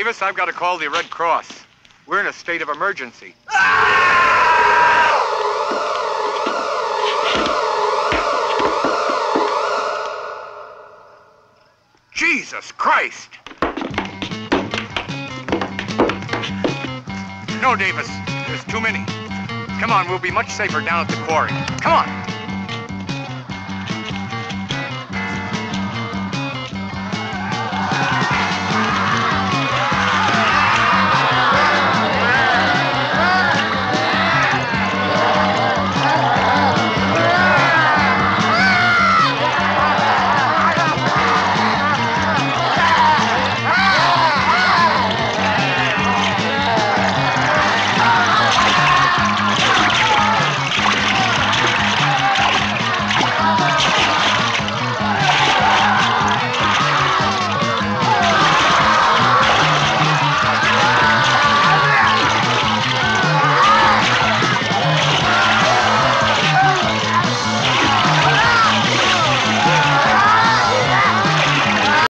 Davis, I've got to call the Red Cross. We're in a state of emergency. Jesus Christ! No, Davis. There's too many. Come on, we'll be much safer down at the quarry. Come on.